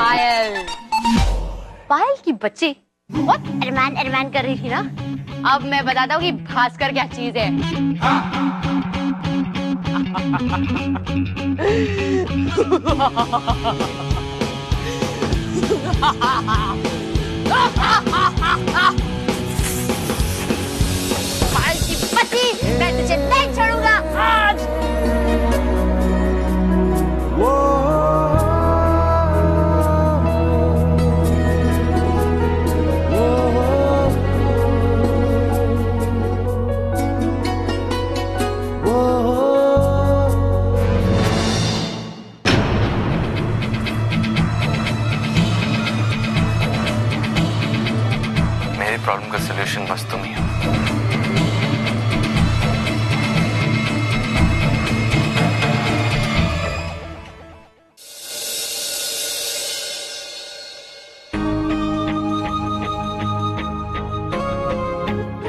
पायल। पायल की बच्ची। बहुत अरमान अरमान कर रही थी ना। अब मैं बताता हूँ कि भास्कर क्या चीज़ है। पायल प्रॉब्लम का सलूशन बस तुम ही हो।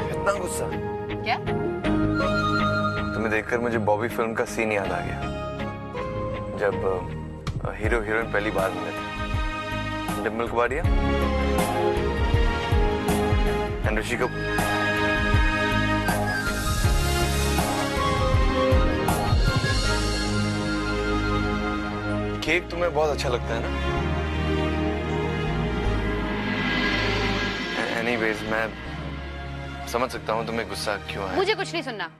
इतना गुस्सा? क्या? तुम्हें देखकर मुझे बॉबी फ़िल्म का सीन याद आ गया। जब हीरो हीरोइन पहली बार मिले थे। डिम्बल कपाड़िया एंड ऋषि कपूर केक तुम्हें बहुत अच्छा लगता है ना एनीवेज मैं समझ सकता हूँ तुम्हें गुस्सा क्यों है मुझे कुछ नहीं सुनना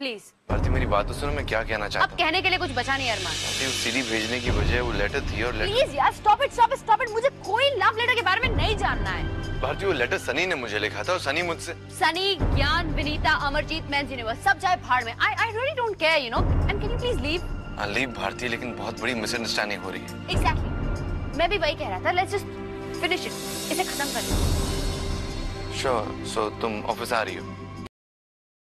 प्लीज़ भारती मेरी बात तो सुनो मैं क्या कहना चाहता हूँ कहने के लिए कुछ बचा नहीं अरमान उस भेजने की वजह वो लेटर थी और लेटर प्लीज़ यार stop it stop it stop it मुझे कोई लव लेटर के बारे में नहीं भारती वो लेटर सनी ने मुझे लिखा था और सनी मुझसे सनी ज्ञान विनीता अमरजीत मैं यूनिवर्स सब जाए भाड़ में। I I really don't care you know and can you please leave leave Bharti लेकिन बहुत बड़ी मिसअंडरस्टैंडिंग हो रही है। एग्जैक्टली मैं भी वही कह रहा था लेट्स जस्ट फिनिश इट इसे खत्म कर लो श्योर सो तुम ऑफ़िस आ रही हो।